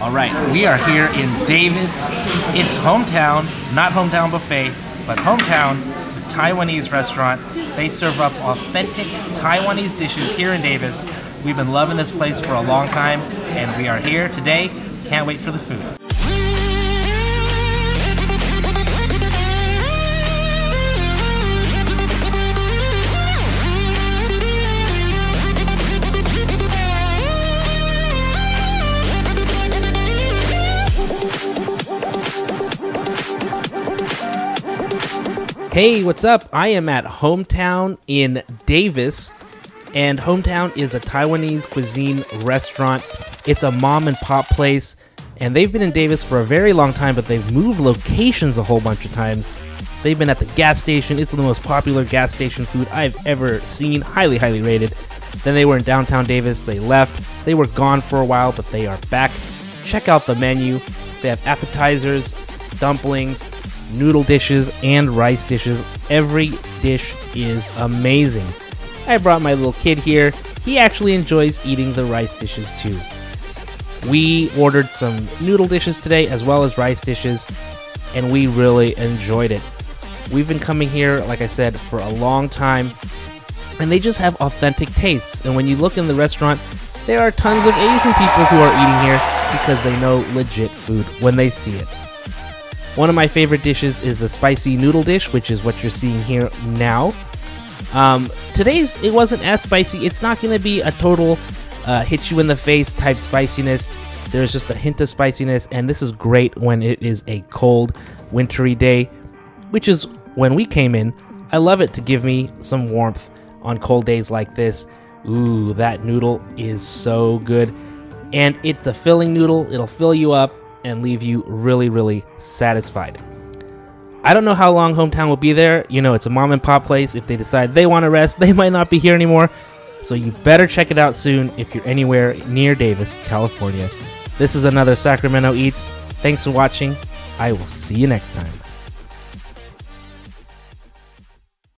All right, we are here in Davis. It's hometown, not hometown buffet, but hometown, the Taiwanese restaurant. They serve up authentic Taiwanese dishes here in Davis. We've been loving this place for a long time, and we are here today. Can't wait for the food. Hey, what's up? I am at Hometown in Davis, and Hometown is a Taiwanese cuisine restaurant. It's a mom and pop place, and they've been in Davis for a very long time, but they've moved locations a whole bunch of times. They've been at the gas station. It's the most popular gas station food I've ever seen, highly, highly rated. Then they were in downtown Davis. They left. They were gone for a while, but they are back. Check out the menu. They have appetizers, dumplings, noodle dishes, and rice dishes. Every dish is amazing. I brought my little kid here. He actually enjoys eating the rice dishes too. We ordered some noodle dishes today as well as rice dishes, and we really enjoyed it. We've been coming here, like I said, for a long time, and they just have authentic tastes. And when you look in the restaurant, there are tons of Asian people who are eating here because they know legit food when they see it. One of my favorite dishes is the spicy noodle dish, which is what you're seeing here now. Um, today's it wasn't as spicy. It's not going to be a total uh, hit you in the face type spiciness. There's just a hint of spiciness, and this is great when it is a cold, wintry day, which is when we came in. I love it to give me some warmth on cold days like this. Ooh, that noodle is so good. And it's a filling noodle, it'll fill you up and leave you really, really satisfied. I don't know how long Hometown will be there. You know, it's a mom and pop place. If they decide they want to rest, they might not be here anymore. So you better check it out soon if you're anywhere near Davis, California. This is another Sacramento Eats. Thanks for watching. I will see you next time.